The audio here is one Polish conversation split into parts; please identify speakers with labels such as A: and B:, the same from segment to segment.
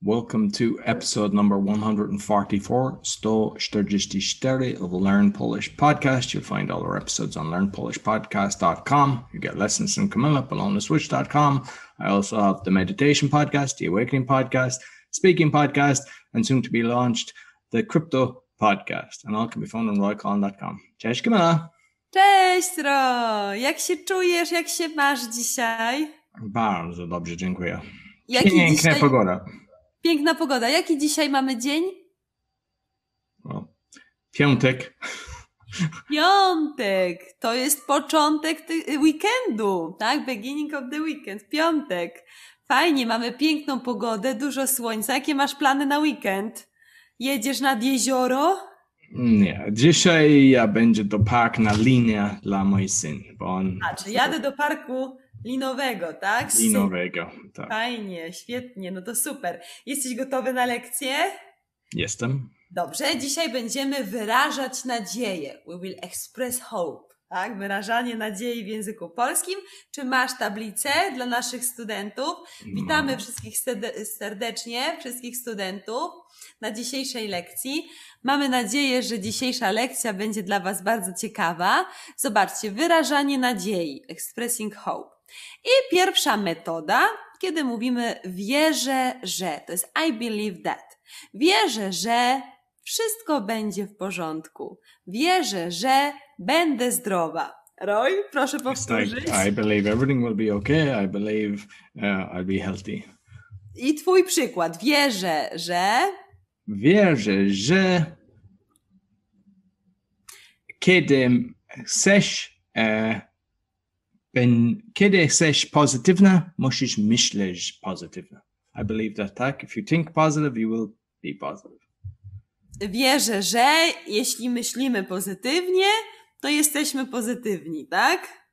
A: Welcome to episode number 144, 144 of the Learn Polish podcast. You'll find all our episodes on learnpolishpodcast.com. You get lessons from Camilla, belonaswitch.com. I also have the meditation podcast, the awakening podcast, speaking podcast, and soon to be launched, the crypto podcast. And all can be found on roycollin.com. Cześć Camilla.
B: Cześć Ro! Jak się czujesz? Jak się masz dzisiaj?
A: Bardzo dobrze, dziękuję.
B: Jaki
A: Piękna
B: dzisiaj...
A: pogoda.
B: Piękna pogoda. Jaki dzisiaj mamy dzień?
A: O, Piątek.
B: Piątek. To jest początek ty- weekendu, tak? Beginning of the weekend. Piątek. Fajnie, mamy piękną pogodę, dużo słońca. Jakie masz plany na weekend? Jedziesz nad jezioro?
A: Nie, dzisiaj ja będzie do park na linię dla mój syn, bo on
B: A, czy jadę do parku linowego, tak?
A: Linowego. Tak.
B: Fajnie, świetnie, no to super. Jesteś gotowy na lekcję?
A: Jestem.
B: Dobrze, dzisiaj będziemy wyrażać nadzieję. We will express hope. Tak, wyrażanie nadziei w języku polskim. Czy masz tablicę dla naszych studentów? Witamy
A: No.
B: wszystkich serde- serdecznie, wszystkich studentów na dzisiejszej lekcji. Mamy nadzieję, że dzisiejsza lekcja będzie dla Was bardzo ciekawa. Zobaczcie, wyrażanie nadziei, expressing hope. I pierwsza metoda, kiedy mówimy wierzę, że, to jest I believe that. Wierzę, że wszystko będzie w porządku. Wierzę, że będę zdrowa. Roy, proszę powtórzyć.
A: like, I believe everything will be okay. I believe uh, I'll be healthy.
B: I twój przykład. Wierzę, że
A: Wierzę, że kiedy chcesz, e, ben, kiedy chcesz pozytywna, musisz myśleć pozytywna. I believe that, tak? If you think positive, you will be positive.
B: wierzę, że jeśli myślimy pozytywnie, to jesteśmy pozytywni, tak?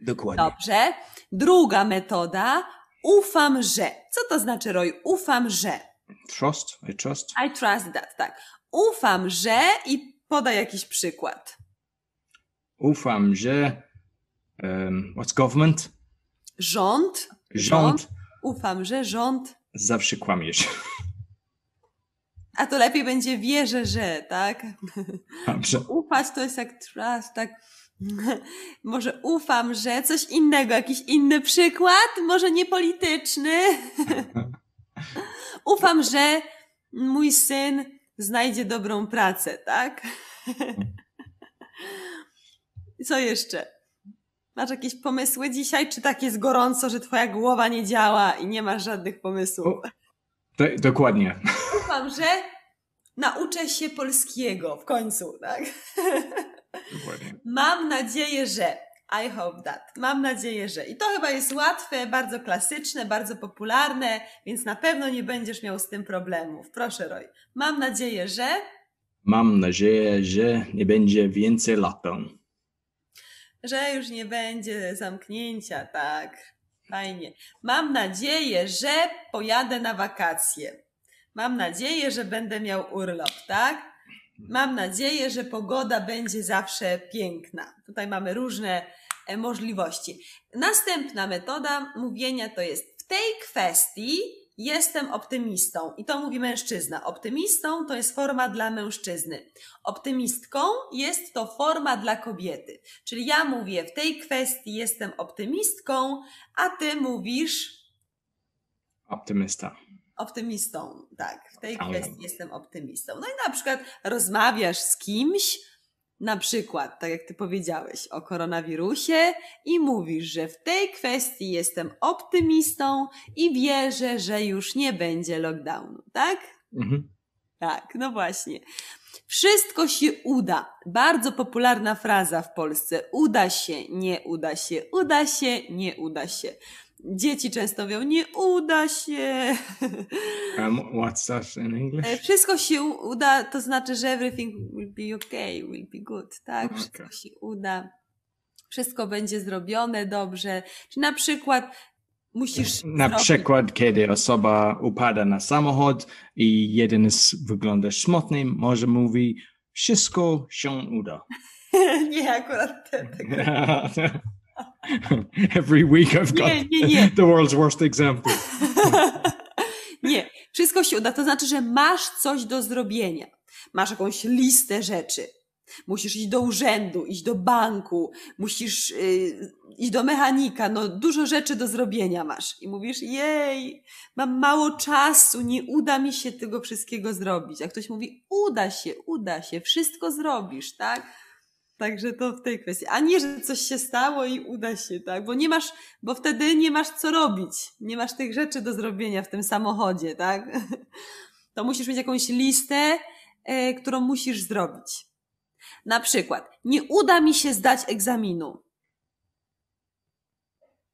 A: Dokładnie.
B: Dobrze. Druga metoda. Ufam, że. Co to znaczy, Roy? Ufam, że.
A: Trust, I trust.
B: I trust that, tak. Ufam, że i podaj jakiś przykład.
A: Ufam, że um, what's government?
B: Rząd.
A: Rząd
B: Ufam, że rząd.
A: zawsze kłamiesz.
B: A to lepiej będzie wierzę, że, tak?
A: Dobrze.
B: Ufać to jest jak trust, tak? Może ufam, że coś innego, jakiś inny przykład, może niepolityczny. ufam, że mój syn znajdzie dobrą pracę, tak? Co jeszcze? Masz jakieś pomysły dzisiaj, czy tak jest gorąco, że twoja głowa nie działa i nie masz żadnych pomysłów?
A: O. Do, dokładnie.
B: Ufam, że nauczę się polskiego w końcu, tak?
A: dokładnie.
B: Mam nadzieję, że. I hope that. Mam nadzieję, że. I to chyba jest łatwe, bardzo klasyczne, bardzo popularne, więc na pewno nie będziesz miał z tym problemów. Proszę, Roy. Mam nadzieję, że.
A: Mam nadzieję, że nie będzie więcej lockdown.
B: Że już nie będzie zamknięcia, tak. Fajnie. Mam nadzieję, że pojadę na wakacje. Mam nadzieję, że będę miał urlop, tak? Mam nadzieję, że pogoda będzie zawsze piękna. Tutaj mamy różne e, możliwości. Następna metoda mówienia to jest w tej kwestii jestem optymistą. I to mówi mężczyzna. Optymistą to jest forma dla mężczyzny. Optymistką jest to forma dla kobiety. Czyli ja mówię w tej kwestii jestem optymistką, a ty mówisz
A: Optymista.
B: optymistą. Tak, w tej kwestii jestem optymistą. No i na przykład rozmawiasz z kimś, na przykład, tak jak ty powiedziałeś, o koronawirusie i mówisz, że w tej kwestii jestem optymistą i wierzę, że już nie będzie lockdownu, tak?
A: Mhm.
B: Tak, no właśnie. Wszystko się uda. Bardzo popularna fraza w Polsce. Uda się, nie uda się, uda się, nie uda się. Dzieci często mówią, nie uda się.
A: Um, what's that in English?
B: E, Wszystko się uda, to znaczy, że everything will be okay, will be good, tak?
A: Okej.
B: Wszystko się uda. Wszystko będzie zrobione dobrze. Czy na przykład musisz.
A: Na
B: zrobić-
A: przykład, kiedy osoba upada na samochód i jeden z wygląda smutny, może mówi, wszystko się uda.
B: nie, akurat te, tego.
A: Every week I've got
B: Nie, nie, nie.
A: the world's worst example.
B: Nie, wszystko się uda. To znaczy, że masz coś do zrobienia. Masz jakąś listę rzeczy. Musisz iść do urzędu, iść do banku, musisz yy, iść do mechanika, no dużo rzeczy do zrobienia masz. I mówisz, jej, mam mało czasu, nie uda mi się tego wszystkiego zrobić. A ktoś mówi, uda się, uda się, wszystko zrobisz, tak? Także to w tej kwestii. A nie, że coś się stało i uda się, tak? Bo nie masz, bo wtedy nie masz co robić. Nie masz tych rzeczy do zrobienia w tym samochodzie, tak? To musisz mieć jakąś listę, yy, którą musisz zrobić. Na przykład, nie uda mi się zdać egzaminu.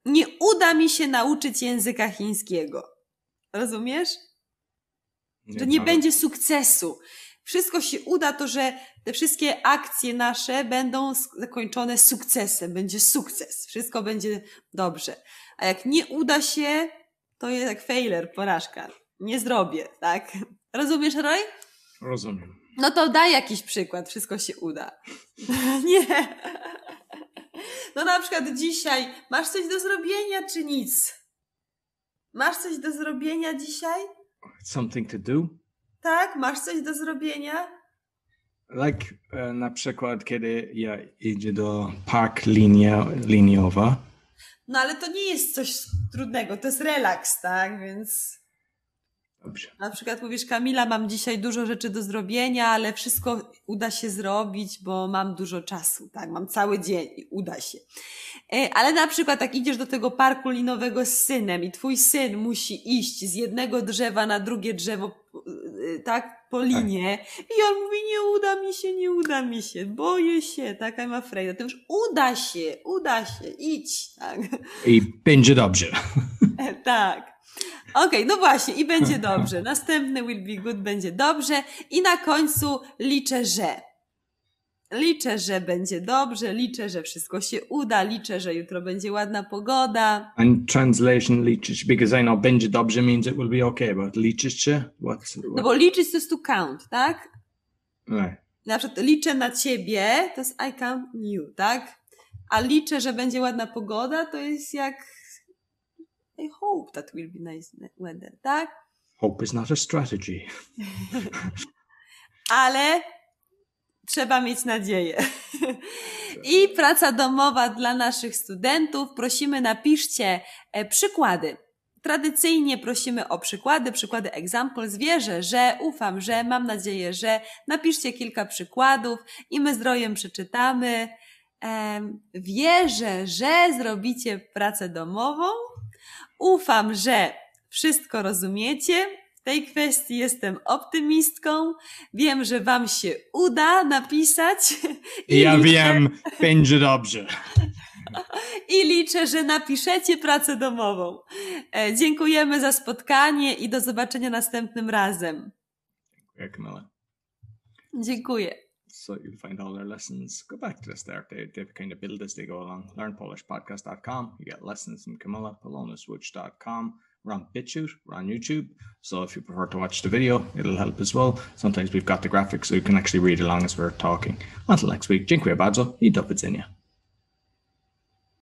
B: Nie uda mi się nauczyć języka chińskiego. Rozumiesz? Że nie będzie sukcesu. Wszystko się uda, to że te wszystkie akcje nasze będą zakończone sukcesem. Będzie sukces. Wszystko będzie dobrze. A jak nie uda się, to jest jak failure, porażka. Nie zrobię, tak? Rozumiesz, Roy?
A: Rozumiem.
B: No to daj jakiś przykład, wszystko się uda. Nie. No na przykład dzisiaj masz coś do zrobienia czy nic? Masz coś do zrobienia dzisiaj?
A: Something to do?
B: Tak, masz coś do zrobienia?
A: Like uh, na przykład kiedy ja idzie do park linia, liniowa.
B: No ale to nie jest coś trudnego, to jest relaks, tak? Więc
A: Dobrze.
B: Na przykład mówisz, Kamila, mam dzisiaj dużo rzeczy do zrobienia, ale wszystko uda się zrobić, bo mam dużo czasu, tak? Mam cały dzień i uda się. E, ale na przykład, jak idziesz do tego parku linowego z synem i twój syn musi iść z jednego drzewa na drugie drzewo, e, tak? Po linie. I on mówi, nie uda mi się, nie uda mi się, boję się, tak? I'm afraid. To już uda się, uda się, idź, tak?
A: I będzie dobrze.
B: E, tak. Okej, okay, no właśnie, i będzie dobrze. Następny will be good będzie dobrze. I na końcu liczę, że. Liczę, że będzie dobrze, liczę, że wszystko się uda, liczę, że jutro będzie ładna pogoda.
A: And translation liczyć, because I know będzie dobrze means it will be okay, but liczyć się? What's, what?
B: No bo liczyć to jest to count, tak?
A: Right.
B: Na przykład liczę na ciebie, to jest I count you, tak? A liczę, że będzie ładna pogoda, to jest jak i hope that will be nice weather, tak?
A: Hope is not a strategy.
B: Ale trzeba mieć nadzieję. I praca domowa dla naszych studentów. Prosimy, napiszcie e, przykłady. Tradycyjnie prosimy o przykłady, przykłady examples. Wierzę, że, ufam, że, mam nadzieję, że. Napiszcie kilka przykładów i my z Rojem przeczytamy. Wierzę, że zrobicie pracę domową Ufam, że wszystko rozumiecie. W tej kwestii jestem optymistką. Wiem, że Wam się uda napisać.
A: I ja liczę... wiem, będzie dobrze.
B: I liczę, że napiszecie pracę domową. E, dziękujemy za spotkanie i do zobaczenia następnym razem.
A: Dziękuję, Kamila.
B: Dziękuję.
A: So you'll find all their lessons. Go back to this there. They, they've kind of build as they go along. LearnPolishPodcast.com. You get lessons from Camilla, PolonaSwitch.com. We're on BitChute, we're on YouTube. So if you prefer to watch the video, it'll help as well. Sometimes we've got the graphics so you can actually read along as we're talking. Until next week, dziękuję bardzo i do widzenia.